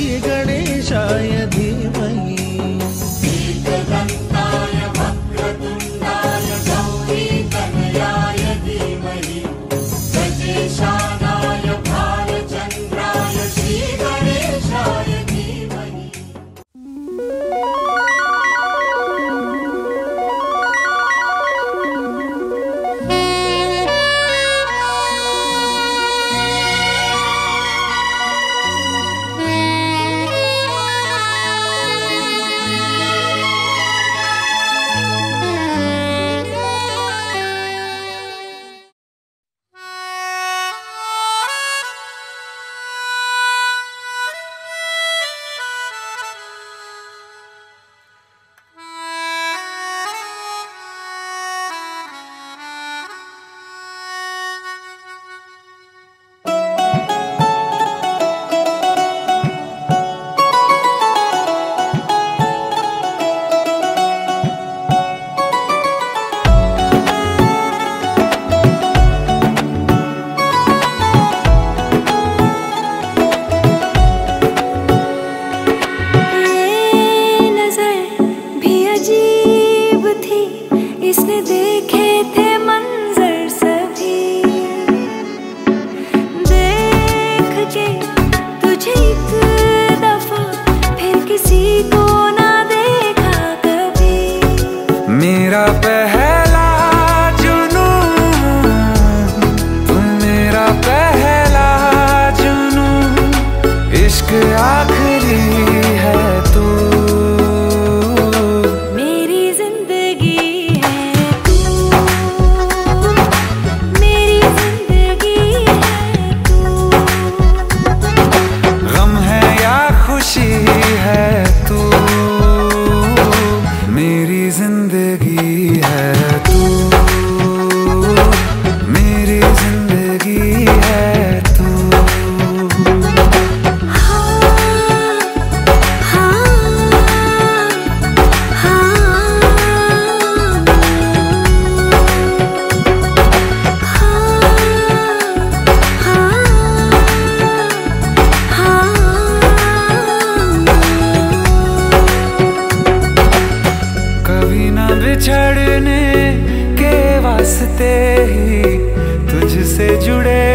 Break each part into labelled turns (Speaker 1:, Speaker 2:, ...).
Speaker 1: கைகள் 그 아크릴 वास्ते ही तुझसे जुड़े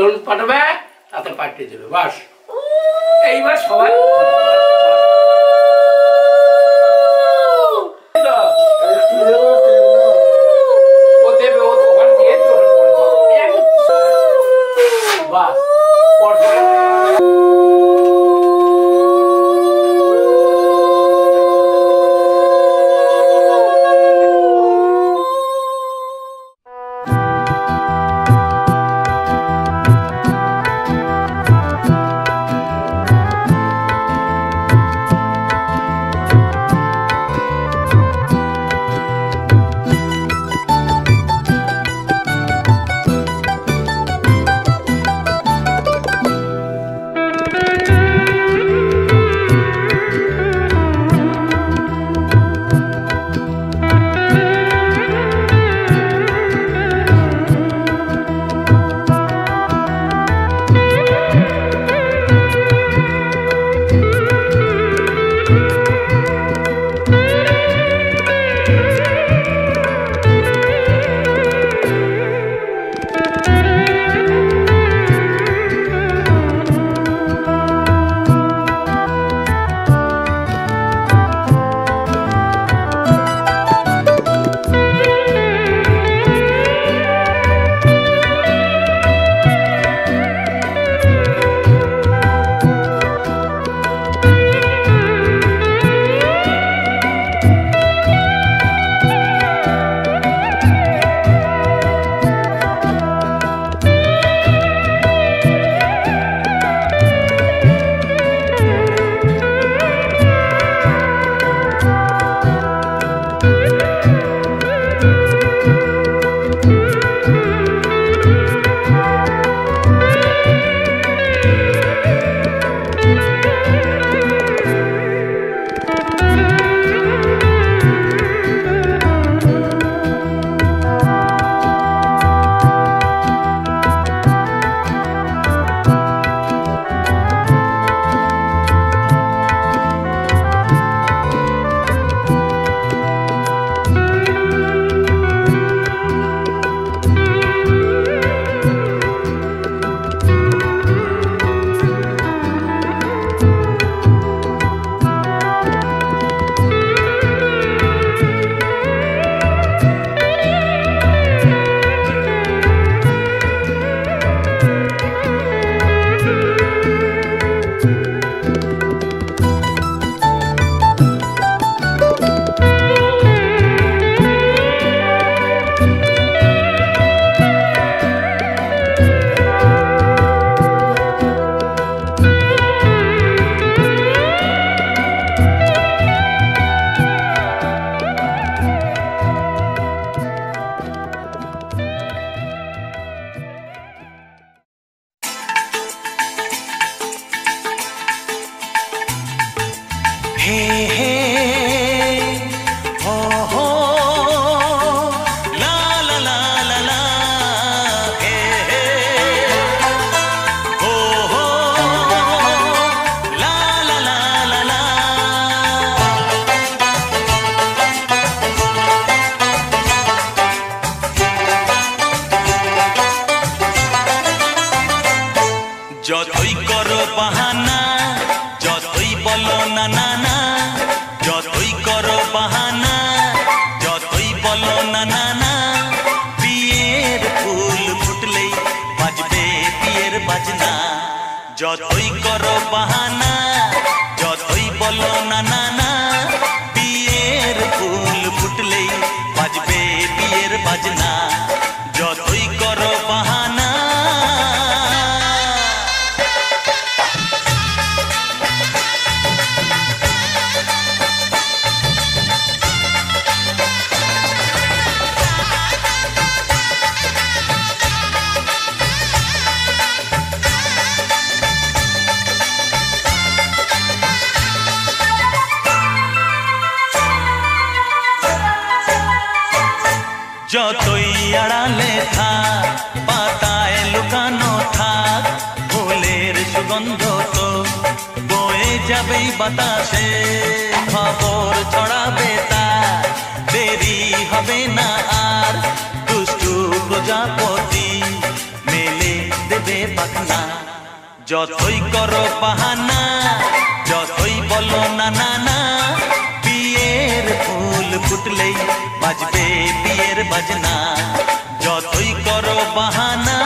Speaker 2: হলুদ পাঠাবে তাতে পাঠিয়ে দেবে বাস।
Speaker 3: যতই করো বাহানা যাবেই বাতাসে, খবর ছড়াবে তার। দেরি হবে না আর, দুষ্টু প্রজাপতি মেলে দেবে পাখনা। যতই করো বাহানা, যতই বলো না না না বিয়ের ফুল ফুটলেই বাজবে বিয়ের বাজনা। যতই করো বাহানা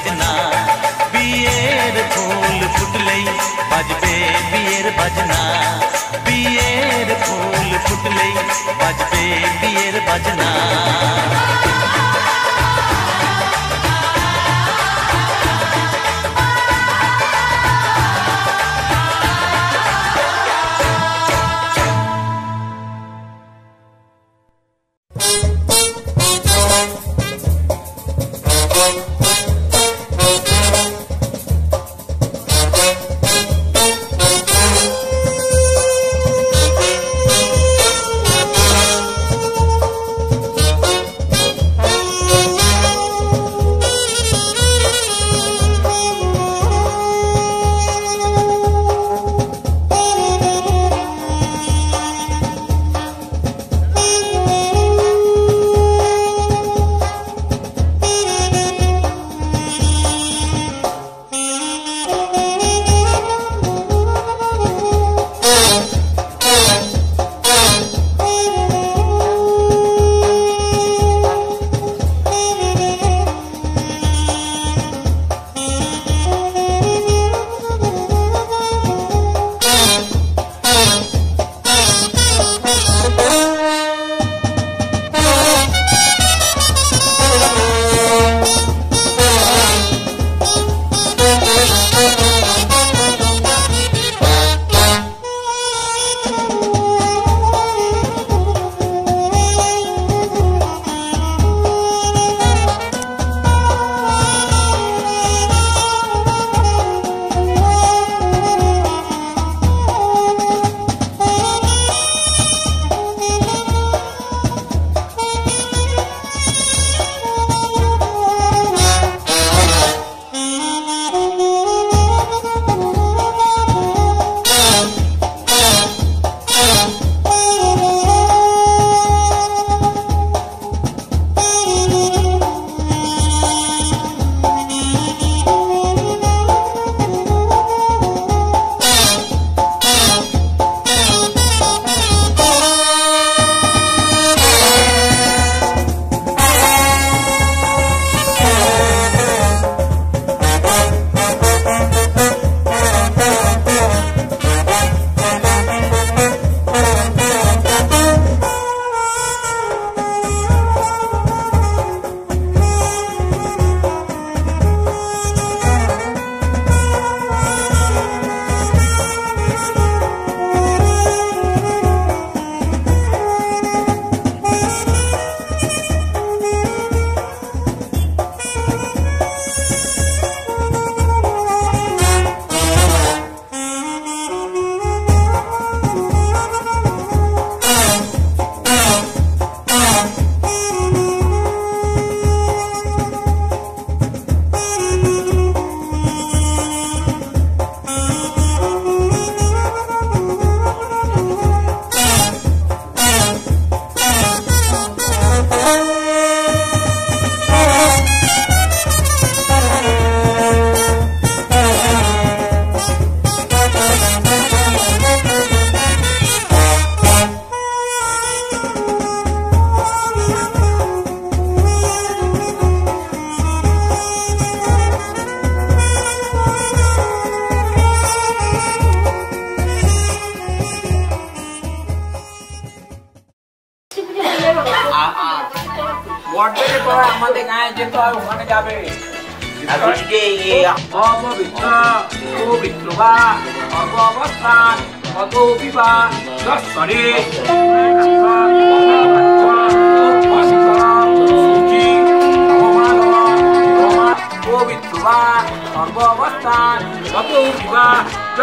Speaker 3: बजना।
Speaker 2: बियर फूल फुटलई बजबे
Speaker 4: बियर बजना।
Speaker 2: बियर फूल फुटलई बजबे बियर बजना।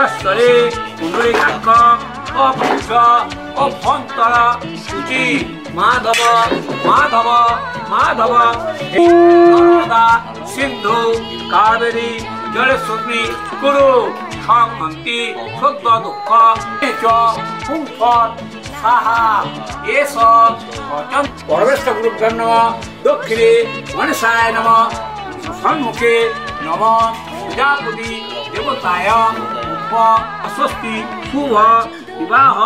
Speaker 2: দর্শনে কুণ্ডলী কাঙ্ক অপবিত্র অভ্যন্তর সূচি মাধব মাধব মাধব নর্মদা সিন্ধু কাবেরী জলস্বতী কুরু সংহন্তি সদ্য দুঃখ চ পুংফট সাহা এস বচন পরমেশ গুরুভ্য নম দক্ষিণে মনসায় নম সম্মুখে নম প্রজাপতি দেবতায় स्वस्ति सुव विवाह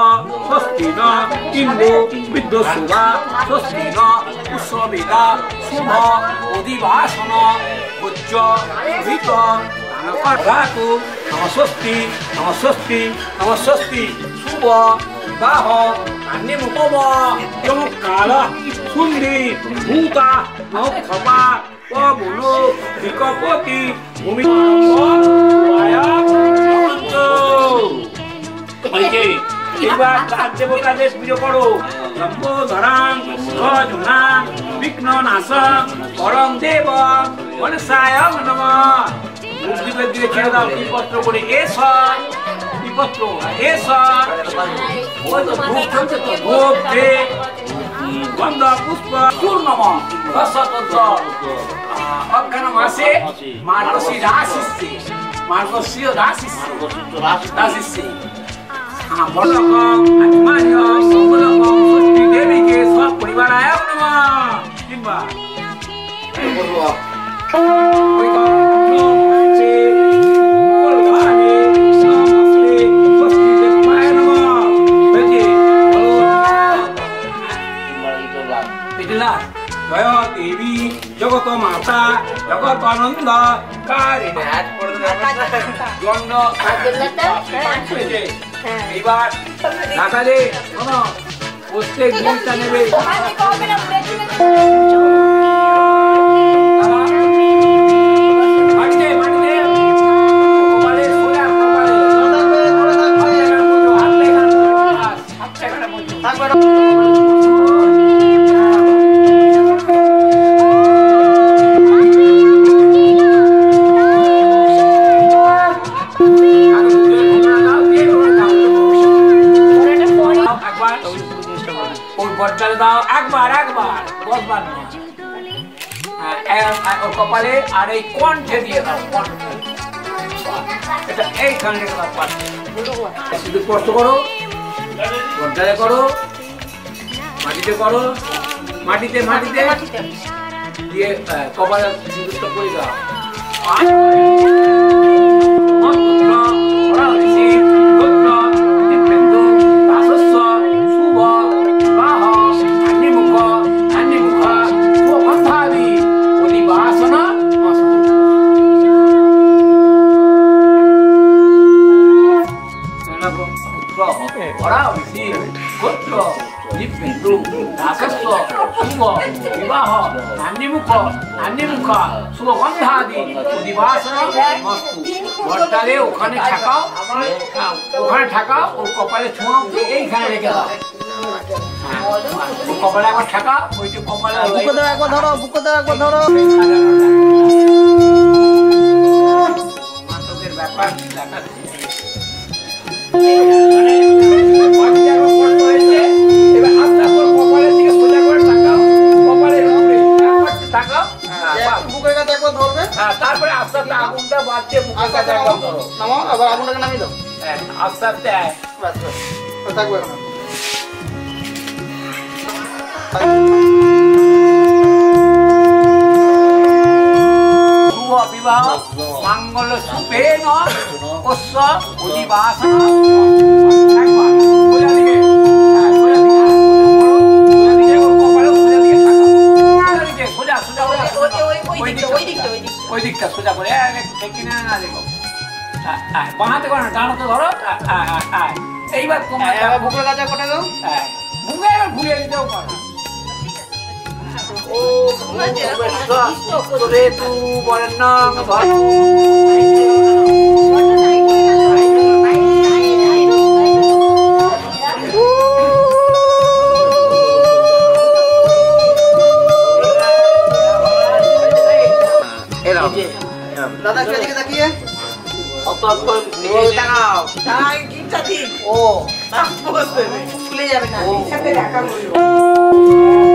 Speaker 2: स्वस्ति न इन्द्रो विद्वसुवा स्वस्ति न पुष्पवेदा शुभ उदिवासन भोज्य भीत धातु नमस्वस्ति नमस्वस्ति नमस्वस्ति शुभ विवाह अन्यमुपव यमकाल सुन्दि भूता नौखपा वमुनो विकपति भूमि এবার তার দেবতাদের পুজো করো। লম্বোধরাং সজনাং বিঘ্ন নাশং পরম দেব মনসায় নম। বুদ্ধিবেদ দিয়ে ছেড়ে দাও বিপত্র করে বিপত্র ওই তো ধূপ চলছে তো ধূপ দে। গন্ধ পুষ্প পূর্ণম রসতন্ত্র অজ্ঞান মাসে মার্গশী মার্গশীয় হ্যাঁ বড় রকম আত্মায় মঙ্গল রকম ষষ্ঠী দেবীকে সব পরিবারায় নম কিংবা ওই সে কল্যাণে নমস্তে ষষ্ঠী দেবায় নম বেজে বলো পিটিলা জয় দেবী জগত মাতা জগত আনন্দ কারিণী দণ্ড হয়েছে। এইবার ঢাকালে শোনো প্রত্যেক জিনিসটা নেবে কপালে আর এই কণ্ঠে দিয়ে দাও কণ্ঠে এটা দাও পাশে। শুধু স্পর্শ করো বটটালে করো, মাটিতে করো, মাটিতে মাটিতে, দিয়ে কপালে করে দাও। দিব্যেন্দু, দাসস্ব, শুভ, বিবাহ, অগ্নিমুখ, অগ্নিমুখ, সুগন্ধাদি, অধিবাসন, মস্তু। বটটালে ওখানে হ্যাঁ, ওখানে ঠাকাও ওর কপালে ছোঁয়া এইখানে রেখে দাও কপালে একবার ঠাকা ওই যে কপালে
Speaker 5: বুকে দাও একবার ধরো বুকে দাও একবার ধরো
Speaker 2: মাদকের ব্যাপার দেখাচ্ছে। তারপরে আস্তে আস্তে আগুনটা
Speaker 5: আস্তে
Speaker 2: একদম ধরো।
Speaker 5: নামাও আবার আগুনটাকে নামিয়ে দাও।
Speaker 2: হ্যাঁ, আস্তে আস্তে হ্যাঁ।
Speaker 5: থাকবে এখন।
Speaker 2: বিবাহ মঙ্গল সুপেন অশ্ব অধিবাসন। একবার। দিকটা সোজা করে এক একটু ঠেকি না না দেখো বাঁ হাতে করো না ডান হাতে ধরো। এইবার তোমার
Speaker 5: এবার বুকের কাছে কোটা দাও
Speaker 2: হ্যাঁ, বুকে এবার ভুলে দিতেও পারো
Speaker 6: তোরে তু বলেন নাম অত অক্ষর নিজে দেখাও ও।
Speaker 2: ভুলে যাবে না। সাথে দেখা হলো